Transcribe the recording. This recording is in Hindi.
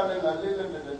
Hallelujah